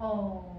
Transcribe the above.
어.